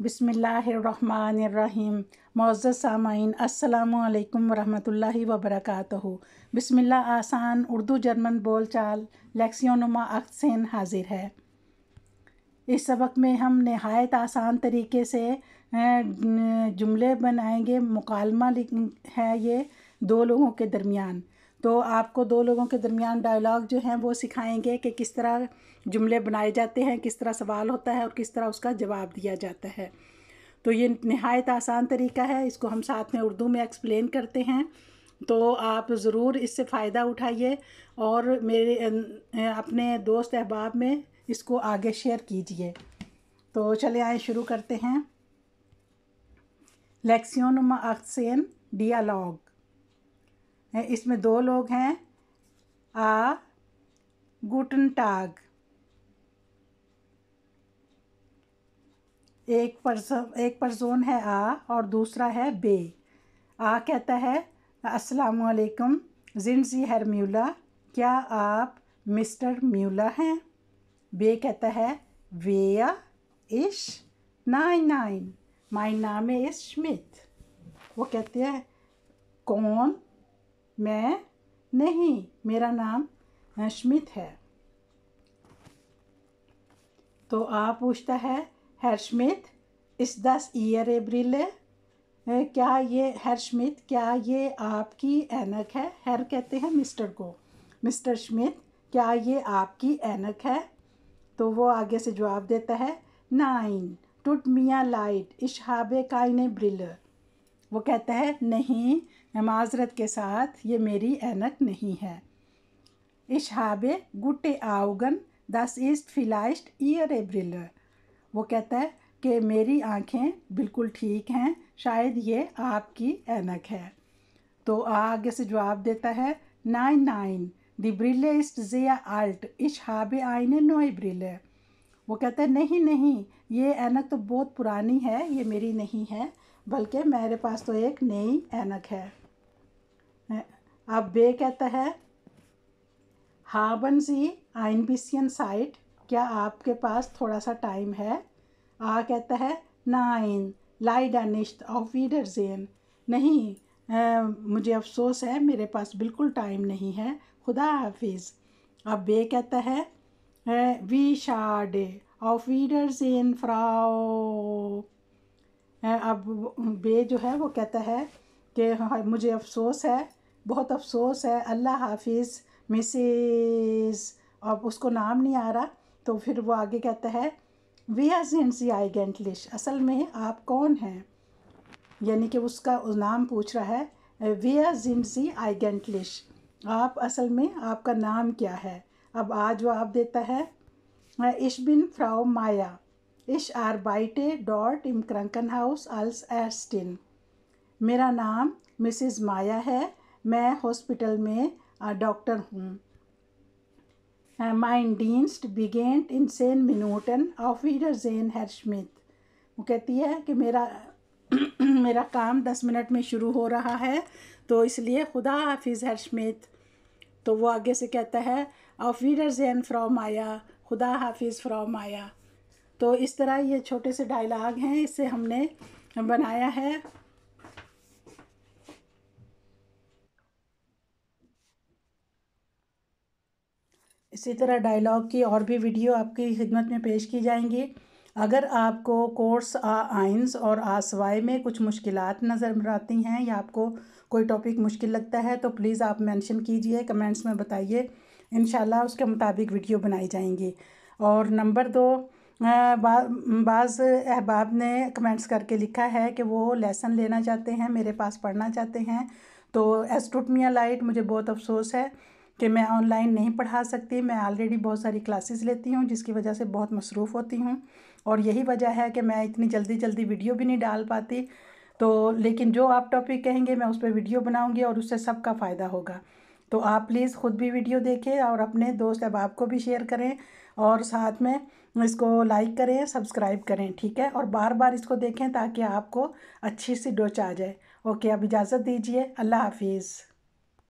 बिसमीम मोज़ सामाइन असलकम वरहमतुल्लाहि वबरकातुहू। बिस्मिल्लाह, आसान, उर्दू, जर्मन बोल चाल लेक्सियोनुमा, अक्सेन हाजिर है। इस सबक में हम नहायत आसान तरीके से जुमले बनाएँगे। मुकालमा है ये दो लोगों के दरमियान। तो आपको दो लोगों के दरमियान डायलॉग जो हैं वो सिखाएँगे कि किस तरह जुमले बनाए जाते हैं, किस तरह सवाल होता है और किस तरह उसका जवाब दिया जाता है। तो ये नहायत आसान तरीका है, इसको हम साथ में उर्दू में एक्सप्लेन करते हैं। तो आप ज़रूर इससे फ़ायदा उठाइए और मेरे अपने दोस्त अहबाब में इसको आगे शेयर कीजिए। तो चले आए, शुरू करते हैं। लेक्सियोन अक्सेन डियालॉग इसमें दो लोग हैं। आ गुटन टाग एक पर्सन एक पर्सन है आ और दूसरा है बे। आ कहता है अस्सलामुअलैकुम जिनजी हर म्यूला, क्या आप मिस्टर म्यूला हैं? बे कहता है, वेया इश नाइन नाइन माई नाम इस स्मिथ वो कहते हैं, कौन? मैं? नहीं, मेरा नाम स्मिथ है। तो आप पूछता है हर स्मिथ इस दस ईयर एब्रिल क्या ये हर स्मिथ क्या ये आपकी एनक है? हर कहते हैं मिस्टर को। मिस्टर स्मिथ क्या ये आपकी एनक है? तो वो आगे से जवाब देता है नाइन टुट मिया लाइट इशहाब काइन ब्रिल वो कहता है, नहीं माजरत के साथ ये मेरी एनक नहीं है। इशहाबे गुटे आउगन, दस ईस्ट फिलाइस्ट ईयर ए एब्रिल वो कहता है कि मेरी आँखें बिल्कुल ठीक हैं, शायद ये आपकी एनक है। तो आगे से जवाब देता है, नाइन नाइन, दी ब्रिले इस्ट ज़िया आल्ट, इशहाब आइने नोए ब्रिले वो कहता है, नहीं नहीं, ये एनक तो बहुत पुरानी है, ये मेरी नहीं है, बल्कि मेरे पास तो एक नई एनक है। अब बे कहता है हाबन सी आइनबिसियन साइट क्या आपके पास थोड़ा सा टाइम है? आ कहता है नाइन लाइडा निश्त ऑफ़ वीडर जेन। नहीं आ, मुझे अफसोस है मेरे पास बिल्कुल टाइम नहीं है। खुदा हाफिज़। अब बे कहता है वी शाडे ऑफ़ वीडर जेन फ्राओ। अब बे जो है वो कहता है कि मुझे अफसोस है, बहुत अफसोस है, अल्लाह हाफिज़, मिसेस। अब उसको नाम नहीं आ रहा तो फिर वो आगे कहता है वी आर जिनसी आई गेंटलिश असल में आप कौन हैं? यानी कि उसका उस नाम पूछ रहा है वी आर जिनसी आई गेंटलिश आप असल में आपका नाम क्या है? अब आज वो आप देता है, इश बिन फ्राउ माया, इश आर बाइटे डॉट इम क्रंकन हाउस अल्स एस्टिन। मेरा नाम मिसिज़ माया है। मैं हॉस्पिटल में डॉक्टर हूँ। माइन डींस्ट बिगेंट इन सेन मिनूटन ऑफ़ वीडर जेन हर्षमित। वो कहती है कि मेरा मेरा काम दस मिनट में शुरू हो रहा है तो इसलिए खुदा हाफिज़ हर्षमित। तो वो आगे से कहता है, ऑफ़ वीडर जेन फ्रॉम आया खुदा हाफिज़ फ्रॉम आया तो इस तरह ये छोटे से डायलाग हैं, इसे हमने बनाया है। इसी तरह डायलॉग की और भी वीडियो आपकी खिदमत में पेश की जाएँगी। अगर आपको कोर्स आ, आइंस और आसवाई में कुछ मुश्किल नज़र आती हैं या आपको कोई टॉपिक मुश्किल लगता है तो प्लीज़ आप मेंशन कीजिए कमेंट्स में बताइए। इन उसके मुताबिक वीडियो बनाई जाएँगी। और नंबर दो बाज़ अहबाब ने कमेंट्स करके लिखा है कि वो लेसन लेना चाहते हैं, मेरे पास पढ़ना चाहते हैं। तो एस्टूट मियाँ लाइट मुझे बहुत अफसोस है। कि मैं ऑनलाइन नहीं पढ़ा सकती। मैं ऑलरेडी बहुत सारी क्लासेस लेती हूँ, जिसकी वजह से बहुत मसरूफ़ होती हूँ। और यही वजह है कि मैं इतनी जल्दी जल्दी वीडियो भी नहीं डाल पाती। तो लेकिन जो आप टॉपिक कहेंगे, मैं उस पर वीडियो बनाऊँगी और उससे सबका फ़ायदा होगा। तो आप प्लीज़ ख़ुद भी वीडियो देखें और अपने दोस्त अहबाब को भी शेयर करें और साथ में इसको लाइक करें सब्सक्राइब करें, ठीक है? और बार बार इसको देखें ताकि आपको अच्छी सी डोच आ जाए। ओके अब इजाज़त दीजिए। अल्लाह हाफिज़।